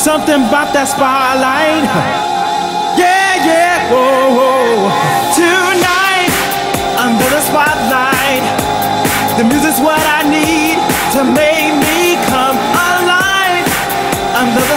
Something about that spotlight. Yeah, yeah, whoa, whoa. Tonight, under the spotlight, the music's what I need to make me come alive. Under the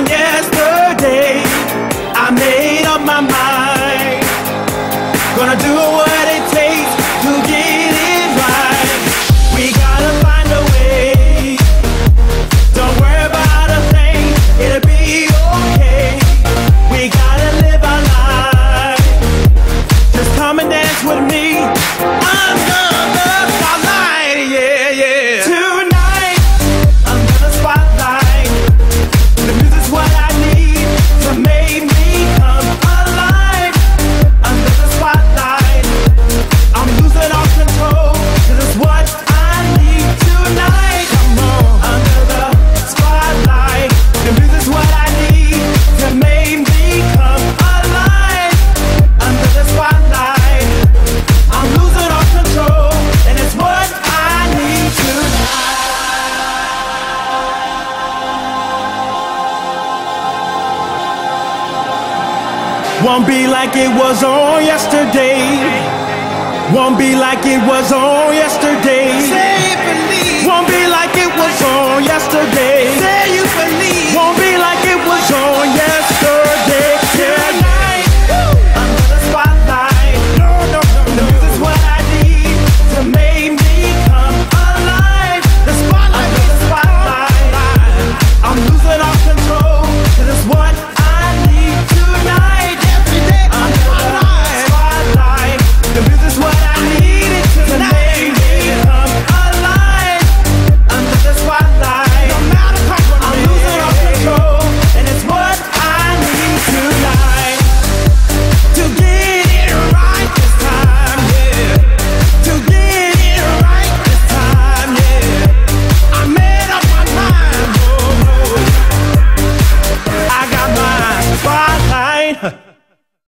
on yesterday. I made up my mind. Gonna do what it takes to get it right. We gotta find a way. Don't worry about a thing, it'll be okay. We gotta live our life. Just come and dance with me. I'm done. Won't be like it was on yesterday. Won't be like it was on yesterday. Won't be like it was on yesterday.